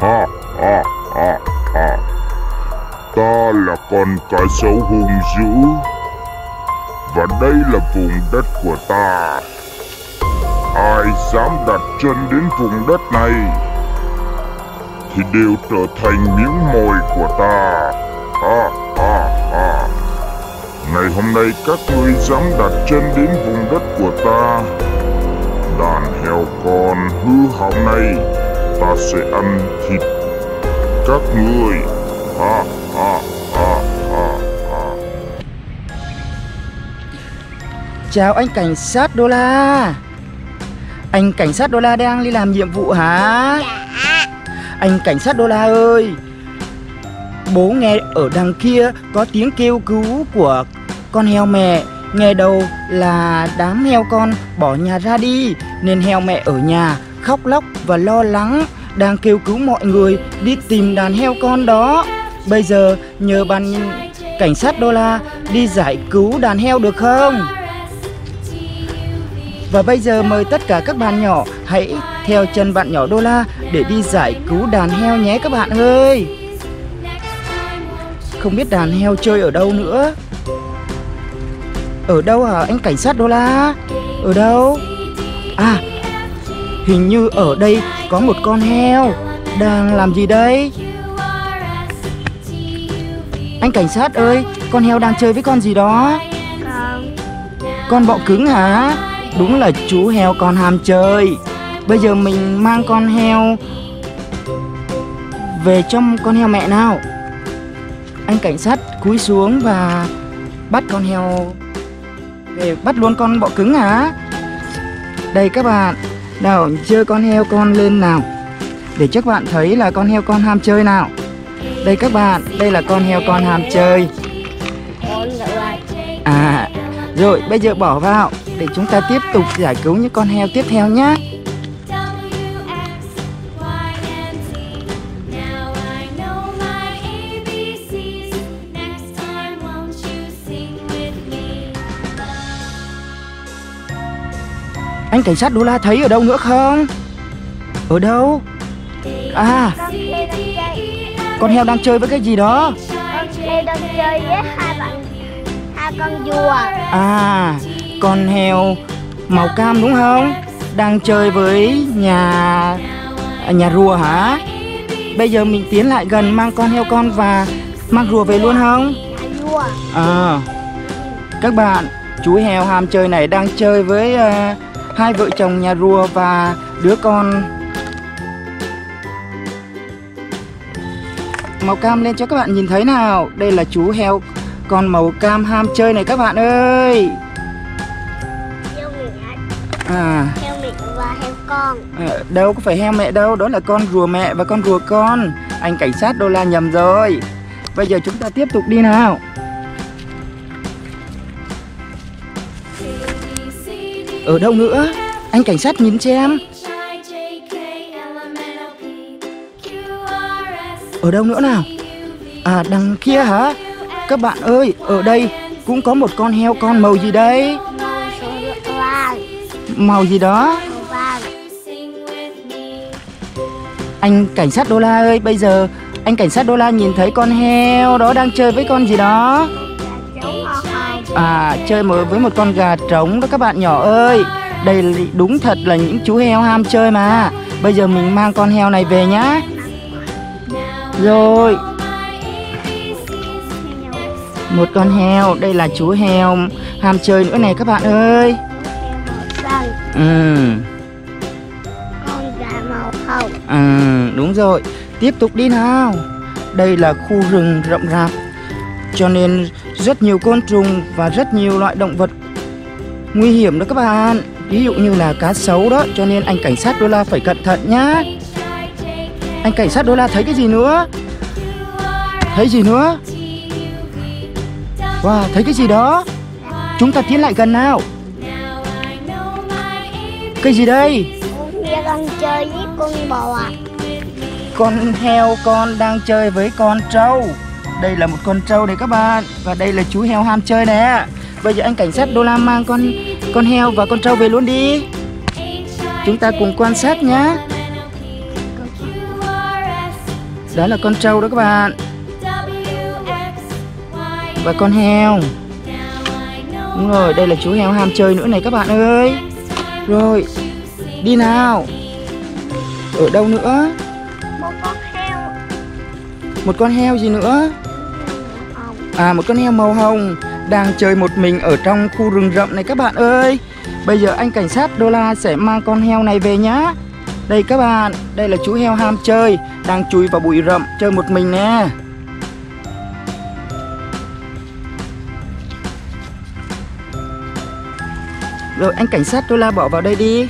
Ha ha ha ha Ta là con cá sấu hung dữ. Và đây là vùng đất của ta. Ai dám đặt chân đến vùng đất này Thì đều trở thành miếng mồi của ta. Ha ha ha. Ngày hôm nay các ngươi dám đặt chân đến vùng đất của ta. Đàn heo con hư hỏng này Ta sẽ ăn thịt các ngươi. Ha ha ha ha ha. Chào anh cảnh sát Đô La. Anh cảnh sát Đô La đang đi làm nhiệm vụ hả? Dạ. Anh cảnh sát Đô La ơi Bố nghe ở đằng kia có tiếng kêu cứu của con heo mẹ. Nghe đầu là đám heo con bỏ nhà ra đi Nên heo mẹ ở nhà khóc lóc và lo lắng đang kêu cứu mọi người đi tìm đàn heo con đó Bây giờ, nhờ ban cảnh sát đô la đi giải cứu đàn heo được không? Và bây giờ mời tất cả các bạn nhỏ hãy theo chân bạn nhỏ đô la để đi giải cứu đàn heo nhé các bạn ơi Không biết đàn heo chơi ở đâu nữa Ở đâu hả anh cảnh sát đô la? Ở đâu? À Hình như ở đây có một con heo Đang làm gì đây? Anh cảnh sát ơi Con heo đang chơi với con gì đó Con Con bọ cứng hả? Đúng là chú heo con ham chơi Bây giờ mình mang con heo Về cho con heo mẹ nào Anh cảnh sát cúi xuống và bắt con heo Về bắt luôn con bọ cứng hả? Đây các bạn nào, chơi con heo con lên nào. Để cho các bạn thấy là con heo con ham chơi nào. Đây các bạn, Đây là con heo con ham chơi. À Rồi, bây giờ bỏ vào Để chúng ta tiếp tục giải cứu những con heo tiếp theo nhé Anh cảnh sát Đô La thấy ở đâu nữa không? Ở đâu? À Con heo đang chơi với cái gì đó Con heo đang chơi với hai bạn Hai con rùa À con heo màu cam đúng không? Đang chơi với nhà nhà rùa hả? Bây giờ mình tiến lại gần mang con heo con và mang rùa về luôn không? Rùa À các bạn chú heo ham chơi này đang chơi với uh, hai vợ chồng nhà rùa và đứa con. Màu cam lên cho các bạn nhìn thấy nào. Đây là chú heo con màu cam ham chơi này các bạn ơi. À. Heo mẹ và heo con. Ờ, đâu có phải heo mẹ đâu đó là con rùa mẹ và con rùa con. Anh cảnh sát đô la nhầm rồi. Bây giờ chúng ta tiếp tục đi nào ở đâu nữa anh cảnh sát nhìn xem Ở đâu nữa nào? À đằng kia hả? Các bạn ơi, ở đây cũng có một con heo con màu gì đây? Màu gì đó? Anh cảnh sát đô la ơi, bây giờ anh cảnh sát đô la nhìn thấy con heo đó đang chơi với con gì đó? À, chơi một với một con gà trống đó các bạn nhỏ ơi. Đây đúng thật là những chú heo ham chơi mà. Bây giờ mình mang con heo này về nhá. Rồi, một con heo, đây là chú heo ham chơi nữa này các bạn ơi. Ừ, Con gà màu hồng ừ, đúng rồi. Tiếp tục đi nào. Đây là khu rừng rậm rạp. Cho nên rất nhiều côn trùng và rất nhiều loại động vật nguy hiểm đó các bạn. Ví dụ như là cá sấu đó, cho nên anh cảnh sát đô la phải cẩn thận nhá. Anh cảnh sát đô la thấy cái gì nữa? Thấy gì nữa? Wow, thấy cái gì đó? Chúng ta tiến lại gần nào. Cái gì đây? Đang chơi với con bò Con heo con đang chơi với con trâu Đây là một con trâu này các bạn. Và đây là chú heo ham chơi nè. Bây giờ anh cảnh sát Đô La mang con con heo và con trâu về luôn đi. Chúng ta cùng quan sát nhé Đó là con trâu đó các bạn. Và con heo. Đúng rồi, đây là chú heo ham chơi nữa này các bạn ơi. Rồi, đi nào. Ở đâu nữa? Một con heo. Một con heo gì nữa À một con heo màu hồng Đang chơi một mình ở trong khu rừng rậm này các bạn ơi. Bây giờ anh cảnh sát Đô La sẽ mang con heo này về nhá. Đây các bạn, Đây là chú heo ham chơi, Đang chui vào bụi rậm chơi một mình nè. Rồi, anh cảnh sát Đô La bỏ vào đây đi.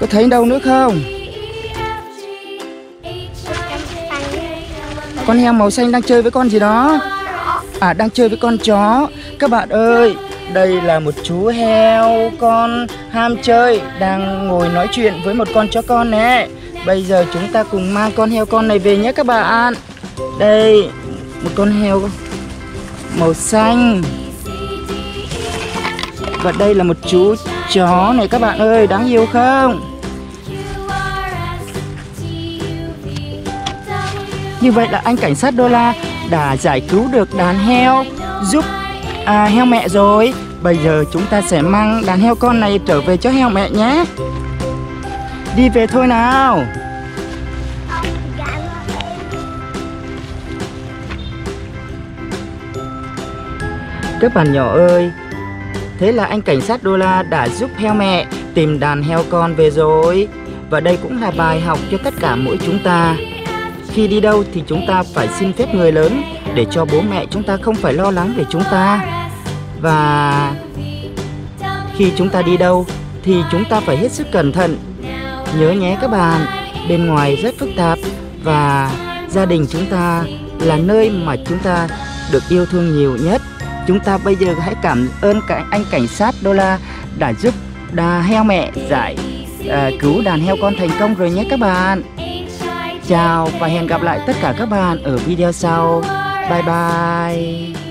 Có thấy đâu nữa không? Con heo màu xanh đang chơi với con gì đó. À đang chơi với con chó. Các bạn ơi, Đây là một chú heo con ham chơi Đang ngồi nói chuyện với một con chó con nè. Bây giờ chúng ta cùng mang con heo con này về nhé các bạn. Đây, Một con heo màu xanh. Và đây là một chú chó này các bạn ơi, Đáng yêu không? Như vậy là anh cảnh sát đô la đã giải cứu được đàn heo giúp à, heo mẹ rồi. Bây giờ chúng ta sẽ mang đàn heo con này trở về cho heo mẹ nhé. Đi về thôi nào. Các bạn nhỏ ơi, thế là anh cảnh sát đô la đã giúp heo mẹ tìm đàn heo con về rồi. Và đây cũng là bài học cho tất cả mỗi chúng ta. Khi đi đâu thì chúng ta phải xin phép người lớn để cho bố mẹ chúng ta không phải lo lắng về chúng ta. Và khi chúng ta đi đâu thì chúng ta phải hết sức cẩn thận. Nhớ nhé các bạn, bên ngoài rất phức tạp và gia đình chúng ta là nơi mà chúng ta được yêu thương nhiều nhất. Chúng ta bây giờ hãy cảm ơn cả anh cảnh sát đô la đã giúp đà heo mẹ giải uh, cứu đàn heo con thành công rồi nhé các bạn. Chào và hẹn gặp lại tất cả các bạn ở video sau. Bye bye.